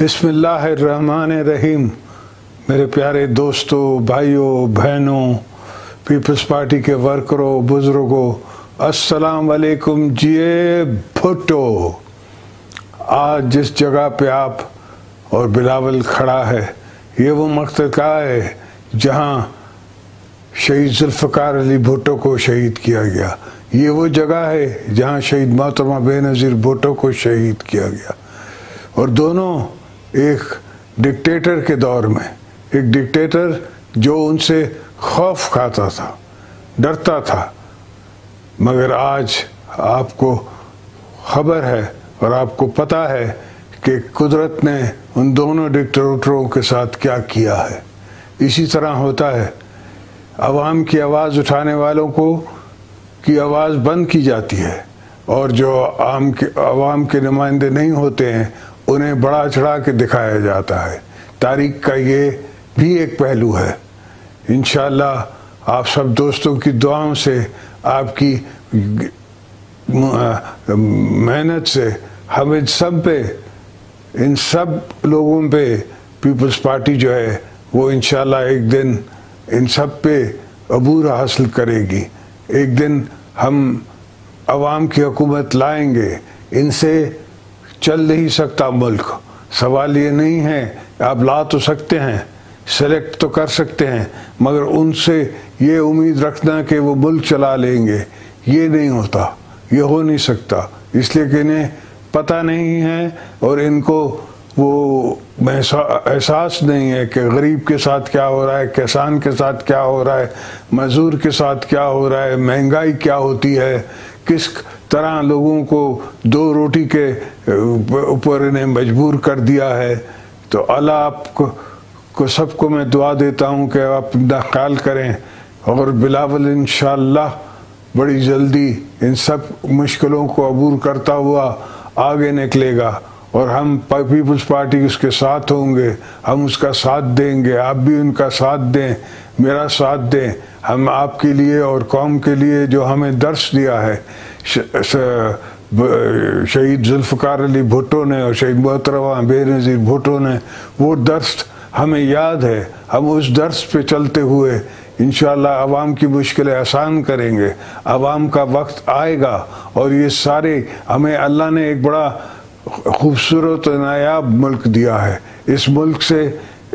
بسم اللہ الرحمن الرحیم میرے پیارے دوستوں بھائیوں بہنوں پیپلز پارٹی کے ورکروں بزرگوں السلام علیکم، جیے بھٹو۔ آج جس جگہ پہ آپ اور بلاول کھڑا ہے، یہ وہ مقصد کا ہے جہاں شہید ذوالفقار علی بھٹو کو شہید کیا گیا؟ یہ وہ جگہ ہے جہاں شہید محترمہ بے نظیر بھٹو کو شہید کیا گیا۔ اور دونوں ایک ڈکٹیٹر کے دور میں، ایک ڈکٹیٹر جو ان سے خوف کھاتا تھا، ڈرتا تھا۔ مگر آج آپ کو خبر ہے اور آپ کو پتہ ہے کہ قدرت نے ان دونوں ڈکٹیٹروں کے ساتھ کیا کیا ہے۔ اسی طرح ہوتا ہے، عوام کی آواز اٹھانے والوں کو کی آواز بند کی جاتی ہے اور جو عام کے، عوام کے نمائندے نہیں ہوتے ہیں انہیں بڑا چڑھا کے دکھایا جاتا ہے۔ تاریخ کا یہ بھی ایک پہلو ہے۔ انشاءاللہ آپ سب دوستوں کی دعاؤں سے، آپ کی محنت سے ہم ان سب پہ، ان سب لوگوں پہ پیپلز پارٹی جو ہے، وہ انشاءاللہ ایک دن ان سب پہ عبور حاصل کرے گی۔ ایک دن ہم عوام کی حکومت لائیں گے۔ ان سے چل نہیں سکتا ملک۔ سوال یہ نہیں ہے، آپ لا تو سکتے ہیں سلیکٹ تو کر سکتے ہیں، مگر ان سے یہ امید رکھنا کہ وہ ملک چلا لیں گے۔ یہ نہیں ہوتا، یہ ہو نہیں سکتا۔ اس لیے کہ انہیں پتہ نہیں ہے اور ان کو وہ احساس نہیں ہے کہ غریب کے ساتھ کیا ہو رہا ہے، کسان کے ساتھ کیا ہو رہا ہے، مزدور کے ساتھ کیا ہو رہا ہے، مہنگائی کیا ہوتی ہے، کس طرح لوگوں کو دو روٹی کے اوپر انہیں مجبور کر دیا ہے، تو اللہ آپ کو سب کو میں دعا دیتا ہوں کہ آپ خیال کریں۔ اور بلاول انشاءاللہ بڑی جلدی ان سب مشکلوں کو عبور کرتا ہوا آگے نکلے گا۔ اور ہم پیپلز پارٹی اس کے ساتھ ہوں گے، ہم اس کا ساتھ دیں گے، آپ بھی ان کا ساتھ دیں، میرا ساتھ دیں۔ ہم آپ کے لیے اور قوم کے لیے جو ہمیں درس دیا ہے شہید ذوالفقار علی بھٹو نے اور شہید محترمہ بے نظیر بھٹو نے، وہ درس ہمیں یاد ہے۔ ہم اس درس پہ چلتے ہوئے انشاءاللہ عوام کی مشکلیں آسان کریں گے۔ عوام کا وقت آئے گا اور یہ سارے ہمیں اللہ نے ایک بڑا خوبصورت نایاب ملک دیا ہے۔ اس ملک سے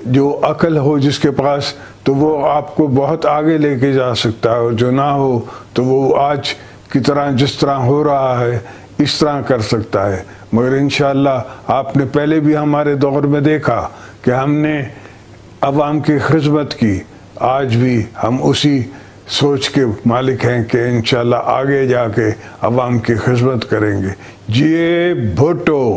جو عقل ہو جس کے پاس تو وہ آپ کو بہت آگے لے کے جا سکتا ہے اور جو نہ ہو تو وہ آج کی طرح جس طرح ہو رہا ہے، اس طرح کر سکتا ہے۔ مگر انشاءاللہ آپ نے پہلے بھی ہمارے دور میں دیکھا کہ ہم نے عوام کی خدمت کی۔ آج بھی ہم اسی سوچ کے مالک ہیں کہ انشاءاللہ آگے جا کے عوام کی خدمت کریں گے۔ جیے بھٹو۔